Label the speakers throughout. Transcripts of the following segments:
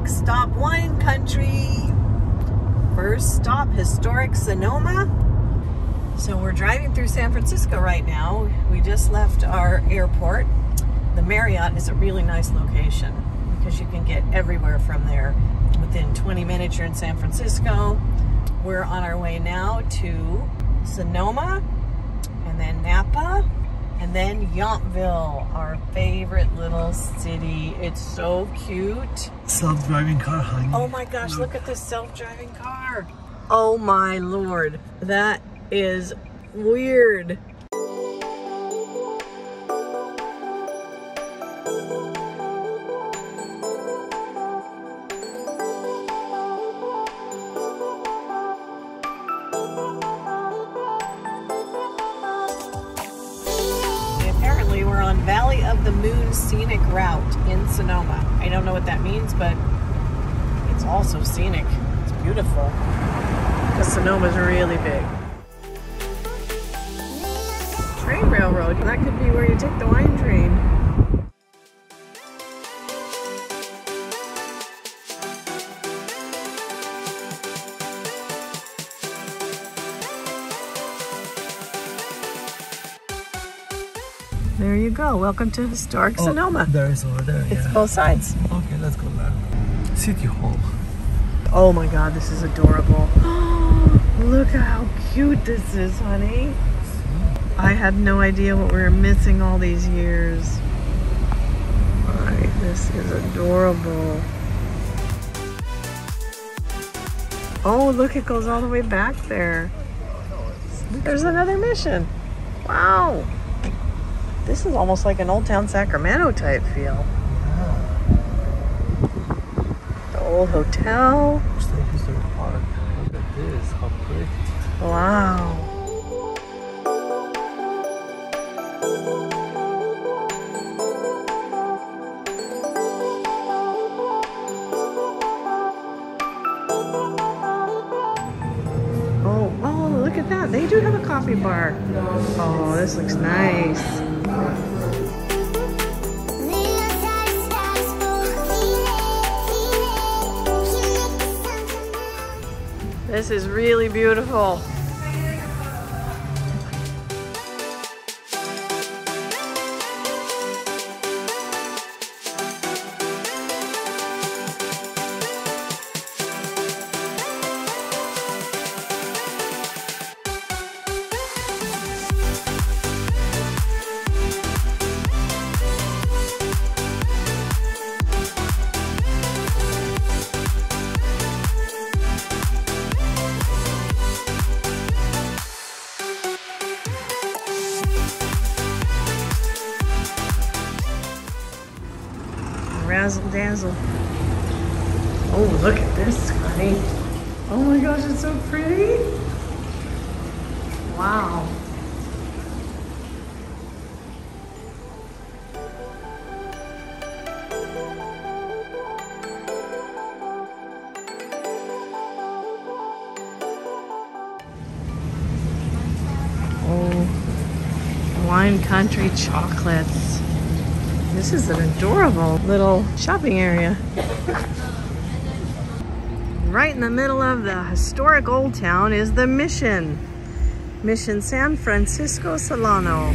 Speaker 1: Next stop, wine country. First stop, historic Sonoma. So we're driving through San Francisco right now. We just left our airport. The Marriott is a really nice location because you can get everywhere from there. Within 20 minutes, you're in San Francisco. We're on our way now to Sonoma and then Napa and then Yountville, our favorite little city. It's so cute.
Speaker 2: Self-driving car, honey.
Speaker 1: Oh my gosh, look at this self-driving car. Oh my lord, that is weird. Valley of the Moon Scenic Route in Sonoma. I don't know what that means, but it's also scenic. It's beautiful. Because Sonoma's really big. Train railroad. That could be where you take the wine train. There you go. Welcome to historic
Speaker 2: Oh,
Speaker 1: Sonoma.
Speaker 2: There is over there,
Speaker 1: It's
Speaker 2: yeah.
Speaker 1: both sides.
Speaker 2: Okay, let's go there. City Hall.
Speaker 1: Oh my god, this is adorable. Look how cute this is, honey. I had no idea what we were missing all these years. Alright, this is adorable. Oh, look, it goes all the way back there. There's another mission. Wow. This is almost like an Old Town Sacramento type feel. The old hotel.
Speaker 2: State Historic Park. Look at this, how pretty.
Speaker 1: Wow. Oh, oh, look at that. They do have a coffee bar. Oh, this looks nice. This is really beautiful. Razzle dazzle. Oh, look at this, honey. Oh my gosh, it's so pretty. Wow. Oh, wine country chocolates. This is an adorable little shopping area. Right in the middle of the historic old town is the Mission. Mission San Francisco Solano.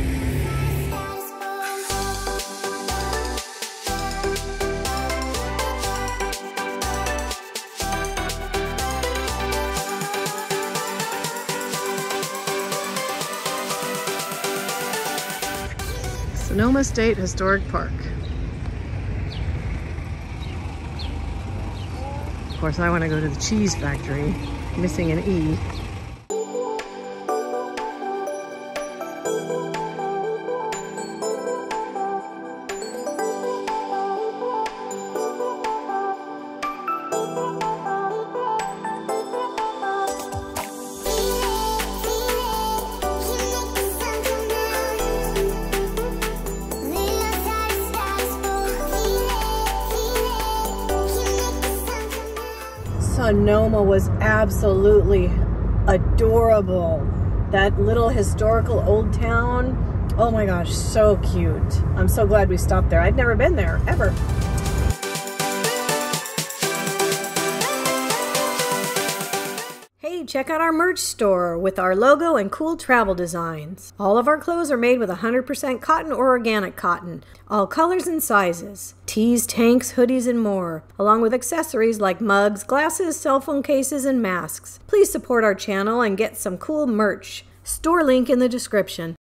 Speaker 1: Sonoma State Historic Park. Of course, I want to go to the cheese factory, missing an E. Sonoma was absolutely adorable. That little historical old town. Oh my gosh, so cute. I'm so glad we stopped there. I'd never been there, ever. Hey, check out our merch store with our logo and cool travel designs. All of our clothes are made with 100% cotton or organic cotton, all colors and sizes. Tees, tanks, hoodies, and more, along with accessories like mugs, glasses, cell phone cases, and masks. Please support our channel and get some cool merch. Store link in the description.